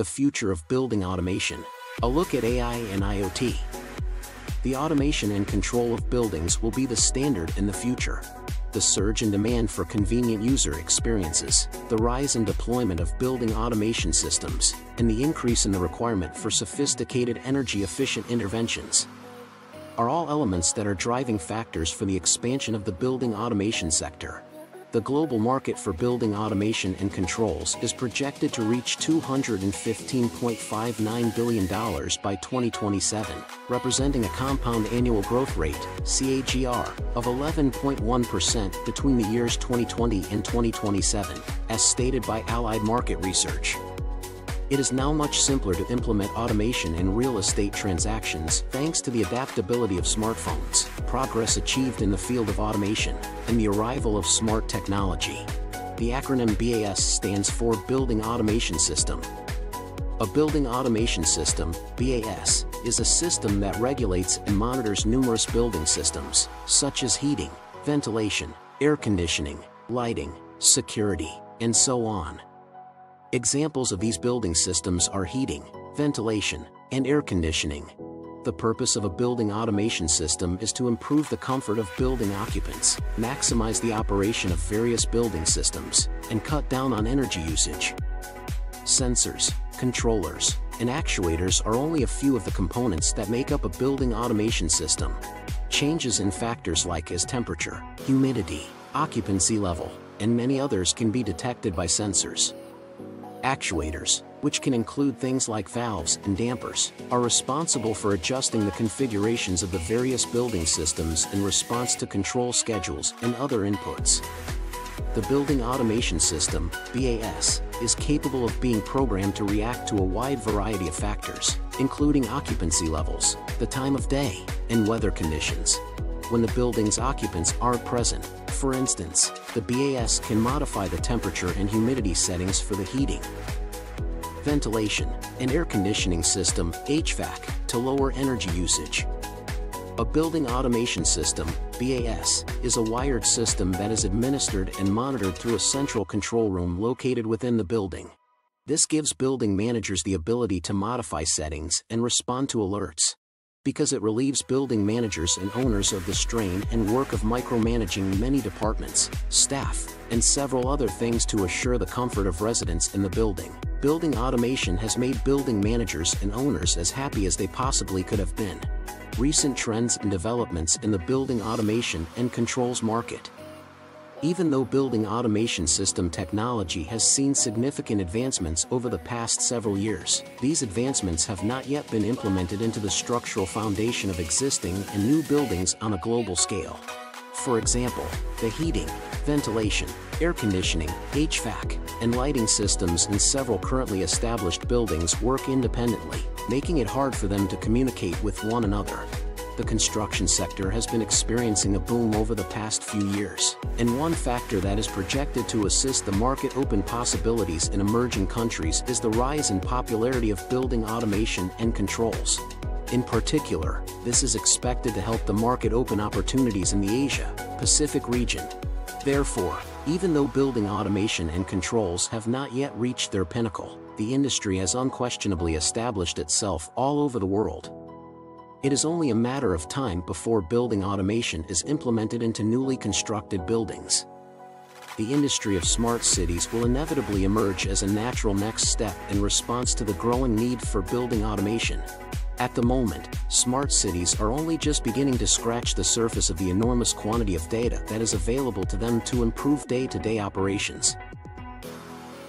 the future of building automation. A look at AI and IoT. The automation and control of buildings will be the standard in the future. The surge in demand for convenient user experiences, the rise in deployment of building automation systems, and the increase in the requirement for sophisticated energy-efficient interventions are all elements that are driving factors for the expansion of the building automation sector. The global market for building automation and controls is projected to reach $215.59 billion by 2027, representing a compound annual growth rate CAGR, of 11.1% between the years 2020 and 2027, as stated by Allied Market Research. It is now much simpler to implement automation in real estate transactions thanks to the adaptability of smartphones, progress achieved in the field of automation, and the arrival of smart technology. The acronym BAS stands for Building Automation System. A building automation system, BAS, is a system that regulates and monitors numerous building systems, such as heating, ventilation, air conditioning, lighting, security, and so on. Examples of these building systems are heating, ventilation, and air conditioning. The purpose of a building automation system is to improve the comfort of building occupants, maximize the operation of various building systems, and cut down on energy usage. Sensors, controllers, and actuators are only a few of the components that make up a building automation system. Changes in factors like as temperature, humidity, occupancy level, and many others can be detected by sensors. Actuators, which can include things like valves and dampers, are responsible for adjusting the configurations of the various building systems in response to control schedules and other inputs. The Building Automation System, BAS, is capable of being programmed to react to a wide variety of factors, including occupancy levels, the time of day, and weather conditions. When the building's occupants aren't present, for instance, the BAS can modify the temperature and humidity settings for the heating, ventilation, and air conditioning system HVAC, to lower energy usage. A building automation system, BAS, is a wired system that is administered and monitored through a central control room located within the building. This gives building managers the ability to modify settings and respond to alerts because it relieves building managers and owners of the strain and work of micromanaging many departments, staff, and several other things to assure the comfort of residents in the building. Building automation has made building managers and owners as happy as they possibly could have been. Recent trends and developments in the building automation and controls market even though building automation system technology has seen significant advancements over the past several years, these advancements have not yet been implemented into the structural foundation of existing and new buildings on a global scale. For example, the heating, ventilation, air conditioning, HVAC, and lighting systems in several currently established buildings work independently, making it hard for them to communicate with one another the construction sector has been experiencing a boom over the past few years, and one factor that is projected to assist the market open possibilities in emerging countries is the rise in popularity of building automation and controls. In particular, this is expected to help the market open opportunities in the Asia-Pacific region. Therefore, even though building automation and controls have not yet reached their pinnacle, the industry has unquestionably established itself all over the world, it is only a matter of time before building automation is implemented into newly constructed buildings. The industry of smart cities will inevitably emerge as a natural next step in response to the growing need for building automation. At the moment, smart cities are only just beginning to scratch the surface of the enormous quantity of data that is available to them to improve day-to-day -day operations.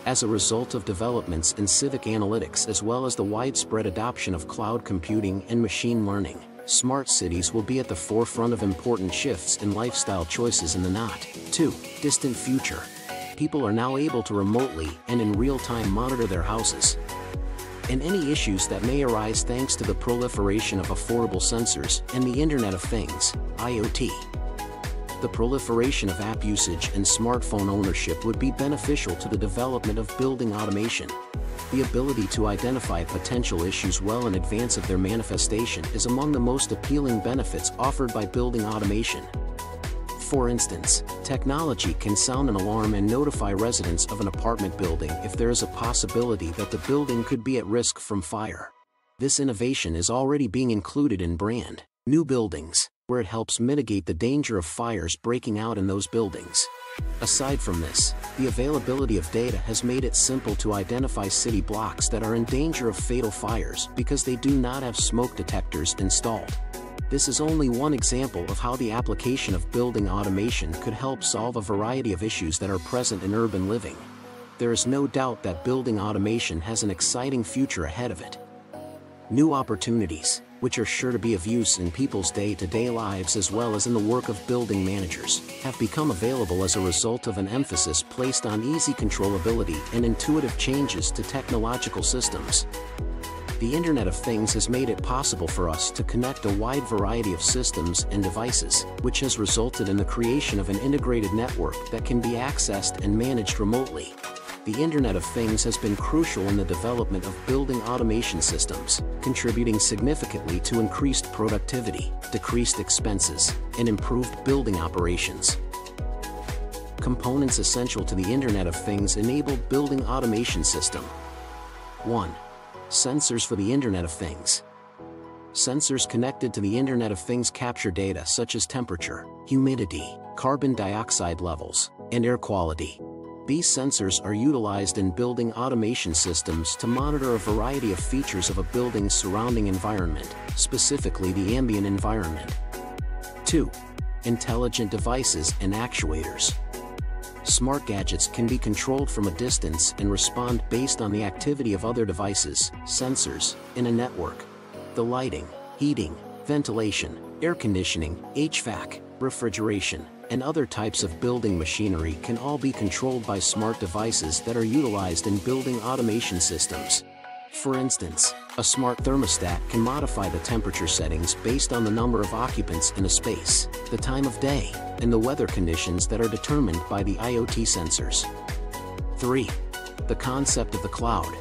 As a result of developments in civic analytics as well as the widespread adoption of cloud computing and machine learning, smart cities will be at the forefront of important shifts in lifestyle choices in the not too distant future. People are now able to remotely and in real time monitor their houses. And any issues that may arise thanks to the proliferation of affordable sensors and the Internet of Things, IoT the proliferation of app usage and smartphone ownership would be beneficial to the development of building automation. The ability to identify potential issues well in advance of their manifestation is among the most appealing benefits offered by building automation. For instance, technology can sound an alarm and notify residents of an apartment building if there is a possibility that the building could be at risk from fire. This innovation is already being included in brand new buildings, where it helps mitigate the danger of fires breaking out in those buildings. Aside from this, the availability of data has made it simple to identify city blocks that are in danger of fatal fires because they do not have smoke detectors installed. This is only one example of how the application of building automation could help solve a variety of issues that are present in urban living. There is no doubt that building automation has an exciting future ahead of it. New opportunities, which are sure to be of use in people's day-to-day -day lives as well as in the work of building managers, have become available as a result of an emphasis placed on easy controllability and intuitive changes to technological systems. The Internet of Things has made it possible for us to connect a wide variety of systems and devices, which has resulted in the creation of an integrated network that can be accessed and managed remotely the Internet of Things has been crucial in the development of building automation systems, contributing significantly to increased productivity, decreased expenses, and improved building operations. Components essential to the Internet of Things enable building automation system. 1. Sensors for the Internet of Things. Sensors connected to the Internet of Things capture data such as temperature, humidity, carbon dioxide levels, and air quality. These sensors are utilized in building automation systems to monitor a variety of features of a building's surrounding environment, specifically the ambient environment. 2. Intelligent devices and actuators. Smart gadgets can be controlled from a distance and respond based on the activity of other devices, sensors, in a network. The lighting, heating, ventilation, air conditioning, HVAC, refrigeration, and other types of building machinery can all be controlled by smart devices that are utilized in building automation systems. For instance, a smart thermostat can modify the temperature settings based on the number of occupants in a space, the time of day, and the weather conditions that are determined by the IoT sensors. 3. The concept of the cloud.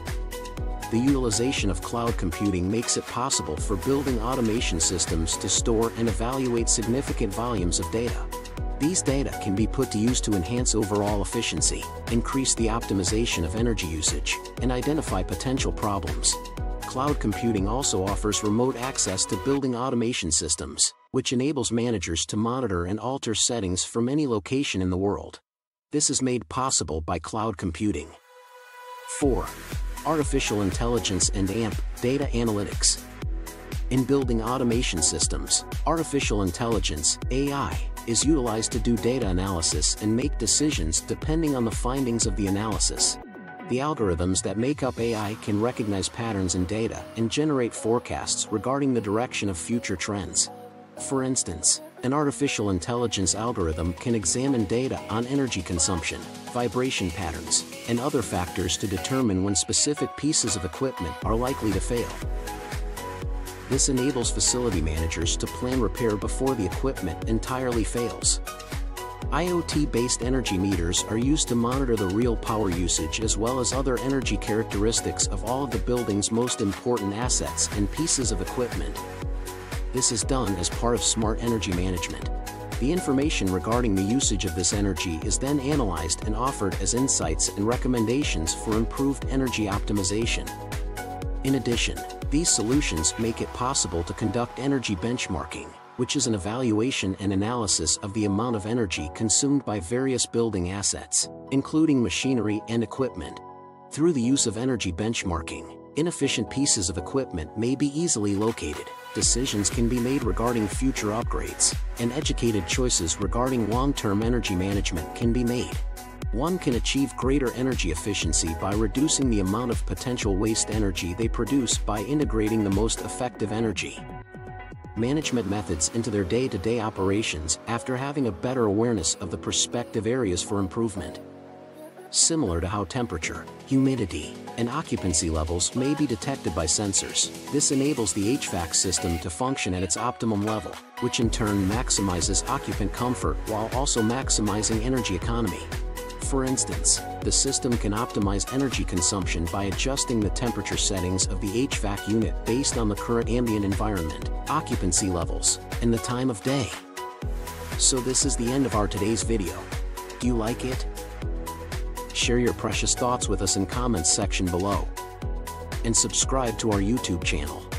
The utilization of cloud computing makes it possible for building automation systems to store and evaluate significant volumes of data. These data can be put to use to enhance overall efficiency, increase the optimization of energy usage, and identify potential problems. Cloud computing also offers remote access to building automation systems, which enables managers to monitor and alter settings from any location in the world. This is made possible by cloud computing. 4. Artificial Intelligence and AMP, Data Analytics. In building automation systems, artificial intelligence, AI, is utilized to do data analysis and make decisions depending on the findings of the analysis. The algorithms that make up AI can recognize patterns in data and generate forecasts regarding the direction of future trends. For instance, an artificial intelligence algorithm can examine data on energy consumption, vibration patterns, and other factors to determine when specific pieces of equipment are likely to fail. This enables facility managers to plan repair before the equipment entirely fails. IoT-based energy meters are used to monitor the real power usage as well as other energy characteristics of all of the building's most important assets and pieces of equipment. This is done as part of smart energy management. The information regarding the usage of this energy is then analyzed and offered as insights and recommendations for improved energy optimization. In addition, these solutions make it possible to conduct energy benchmarking, which is an evaluation and analysis of the amount of energy consumed by various building assets, including machinery and equipment. Through the use of energy benchmarking, inefficient pieces of equipment may be easily located, decisions can be made regarding future upgrades, and educated choices regarding long-term energy management can be made one can achieve greater energy efficiency by reducing the amount of potential waste energy they produce by integrating the most effective energy management methods into their day-to-day -day operations after having a better awareness of the prospective areas for improvement. Similar to how temperature, humidity, and occupancy levels may be detected by sensors, this enables the HVAC system to function at its optimum level, which in turn maximizes occupant comfort while also maximizing energy economy. For instance, the system can optimize energy consumption by adjusting the temperature settings of the HVAC unit based on the current ambient environment, occupancy levels, and the time of day. So this is the end of our today's video. Do you like it? Share your precious thoughts with us in comments section below. And subscribe to our YouTube channel.